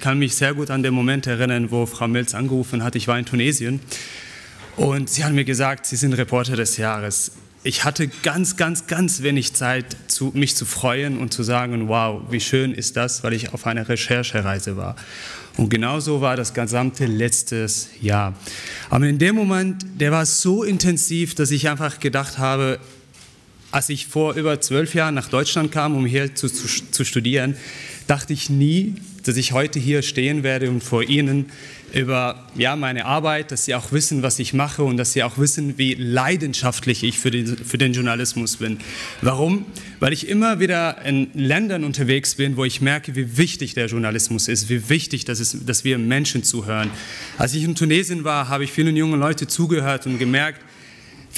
ich kann mich sehr gut an den Moment erinnern, wo Frau Milz angerufen hat. Ich war in Tunesien und sie hat mir gesagt, Sie sind Reporter des Jahres. Ich hatte ganz, ganz, ganz wenig Zeit, zu, mich zu freuen und zu sagen, wow, wie schön ist das, weil ich auf einer Recherchereise war. Und genauso war das gesamte letztes Jahr. Aber in dem Moment, der war so intensiv, dass ich einfach gedacht habe, als ich vor über zwölf Jahren nach Deutschland kam, um hier zu, zu, zu, studieren, dachte ich nie, dass ich heute hier stehen werde und vor Ihnen über ja, meine Arbeit, dass Sie auch wissen, was ich mache und dass Sie auch wissen, wie leidenschaftlich ich für den, für den Journalismus bin. Warum? Weil ich immer wieder in Ländern unterwegs bin, wo ich merke, wie wichtig der Journalismus ist, wie wichtig das ist, dass wir Menschen zuhören. Als ich in Tunesien war, habe ich vielen jungen Leuten zugehört und gemerkt,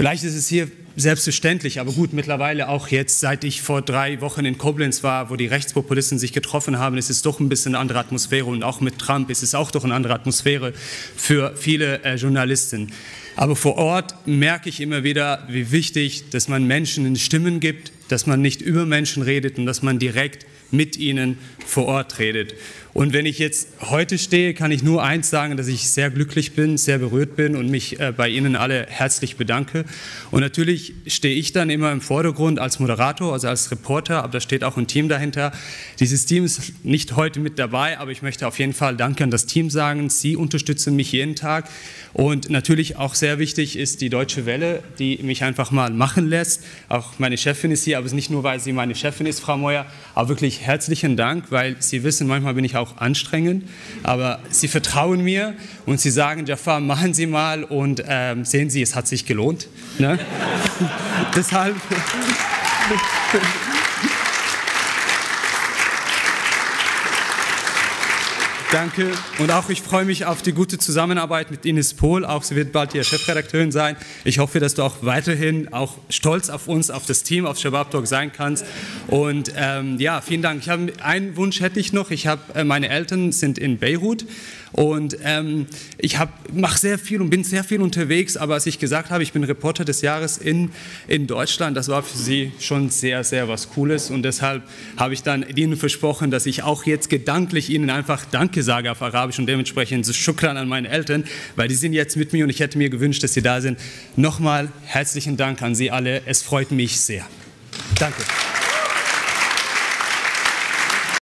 vielleicht ist es hier selbstverständlich, aber gut, mittlerweile auch jetzt, seit ich vor drei Wochen in Koblenz war, wo die Rechtspopulisten sich getroffen haben, ist es doch ein bisschen eine andere Atmosphäre und auch mit Trump ist es auch doch eine andere Atmosphäre für viele äh, Journalisten. Aber vor Ort merke ich immer wieder, wie wichtig, dass man Menschen Stimmen gibt, dass man nicht über Menschen redet und dass man direkt mit ihnen vor Ort redet. Und wenn ich jetzt heute stehe, kann ich nur eins sagen, dass ich sehr glücklich bin, sehr berührt bin und mich äh, bei Ihnen alle herzlich bedanke. Und natürlich stehe ich dann immer im Vordergrund als Moderator, also als Reporter, aber da steht auch ein Team dahinter. Dieses Team ist nicht heute mit dabei, aber ich möchte auf jeden Fall Danke an das Team sagen. Sie unterstützen mich jeden Tag. Und natürlich auch sehr wichtig ist die Deutsche Welle, die mich einfach mal machen lässt. Auch meine Chefin ist hier, aber es ist nicht nur, weil sie meine Chefin ist, Frau Meuer, aber wirklich herzlichen Dank, weil Sie wissen, manchmal bin ich auch anstrengend, aber Sie vertrauen mir und Sie sagen, Jafar, machen Sie mal und ähm, sehen Sie, es hat sich gelohnt. Ne? Deshalb. Danke. Und auch ich freue mich auf die gute Zusammenarbeit mit Ines Pohl. Auch sie wird bald hier Chefredakteurin sein. Ich hoffe, dass du auch weiterhin auch stolz auf uns, auf das Team, auf Shabab Talk sein kannst. Und ähm, ja, vielen Dank. Ich habe einen Wunsch hätte ich noch. Ich habe äh, meine Eltern sind in Beirut und ähm, ich mache sehr viel und bin sehr viel unterwegs. Aber als ich gesagt habe, ich bin Reporter des Jahres in, in Deutschland, das war für sie schon sehr, sehr was Cooles. Und deshalb habe ich dann ihnen versprochen, dass ich auch jetzt gedanklich ihnen einfach Danke sage auf Arabisch und dementsprechend so Schukran an meine Eltern, weil die sind jetzt mit mir und ich hätte mir gewünscht, dass sie da sind. Nochmal herzlichen Dank an Sie alle. Es freut mich sehr. Danke.